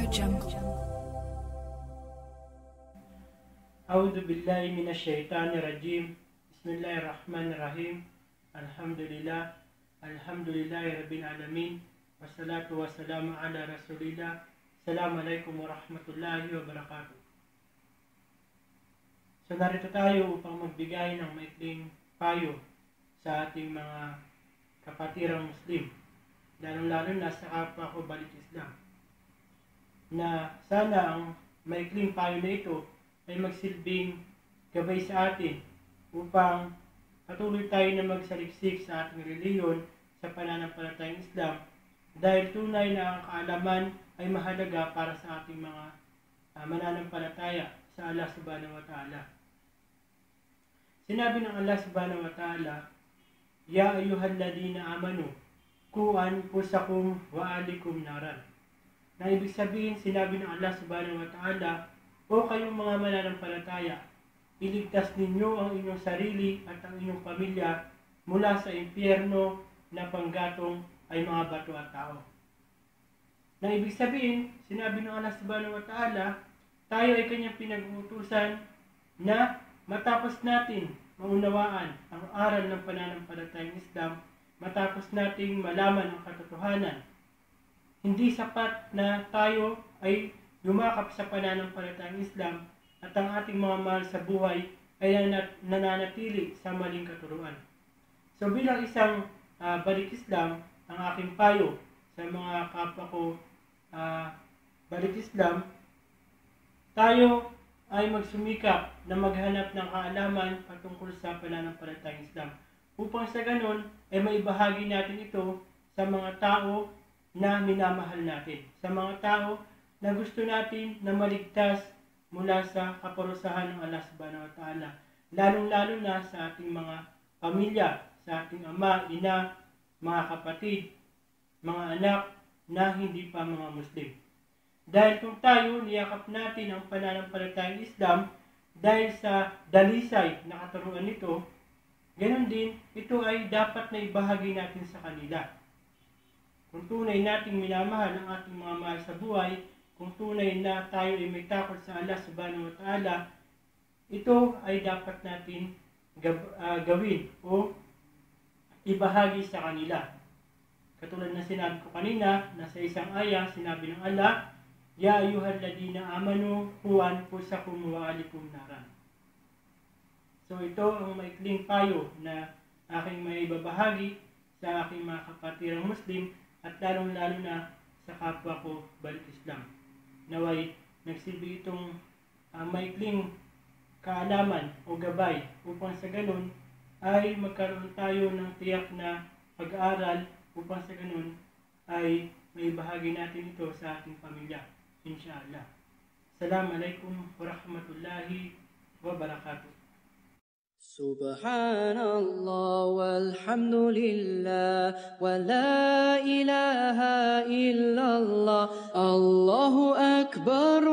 Audio Jungle. أعوذ بالله من الشيطان الرجيم بسم الله الرحمن الرحيم الحمد لله الحمد لله رب العالمين والصلاة والسلام على رسول الله السلام عليكم ورحمة الله وبركاته So narito tayo upang magbigay ng maikling payo sa ating mga kapatirang Muslim, lalong-lalo na sa kapwa ko balik Islam na sana ang maikling payo na ito ay magsilbing gabay sa atin upang patuloy tayo na magsaliksik sa ating reliyon sa pananampalatayang Islam dahil tunay na ang kaalaman ay mahalaga para sa ating mga uh, mananampalataya sa Allah subhanahu wa ta'ala. Sinabi ng Allah subhanahu wa ta'ala, Ya ayuhalladina amanu, kuan pusakum wa alikum naran. Na ibig sabihin, sinabi ng Allah subhanahu wa ta'ala, O kayong mga mananampalataya, iligtas ninyo ang inyong sarili at ang inyong pamilya mula sa impyerno na panggatong ay mga bato at tao. Na ibig sabihin, sinabi ng Allah subhanahu wa ta'ala, tayo ay kanyang pinag-uutusan na matapos natin maunawaan ang aral ng pananampalatayang Islam, matapos nating malaman ang katotohanan, hindi sapat na tayo ay yumakap sa pananampalatayang Islam at ang ating mga mahal sa buhay ay nananatili sa maling katuruan. So bilang isang uh, balik Islam, ang aking payo sa mga kapwa ko uh, balik Islam, tayo ay magsumikap na maghanap ng kaalaman patungkol sa pananampalatayang Islam. Upang sa ganon ay maibahagi natin ito sa mga tao na minamahal natin. Sa mga tao na gusto natin na maligtas mula sa kaparusahan ng Allah subhanahu wa ta'ala. Lalong-lalo na sa ating mga pamilya, sa ating ama, ina, mga kapatid, mga anak na hindi pa mga Muslim. Dahil kung tayo niyakap natin ang pananampalatayang Islam dahil sa dalisay na katuruan nito, ganun din, ito ay dapat na ibahagi natin sa kanila. Kung tunay nating minamahal ang ating mga mahal sa buhay, kung tunay na tayo ay may takot sa Allah subhanahu wa ta'ala, ito ay dapat natin gawin o ibahagi sa kanila. Katulad na sinabi ko kanina, na sa isang aya, sinabi ng Allah, Ya ayyuhalladina amanu hu anfusakum wa alikum naran. So ito ang maikling payo na aking may babahagi sa aking mga kapatirang Muslim at lalong-lalo na sa kapwa ko balik Islam. Naway nagsilbi itong uh, maikling kaalaman o gabay upang sa ganun ay magkaroon tayo ng tiyak na pag-aaral upang sa ganun ay may bahagi natin ito sa ating pamilya. inshallah. Assalamu alaikum wa rahmatullahi wa barakatuh. سبحان الله والحمد لله ولا إله إلا الله. الله أكبر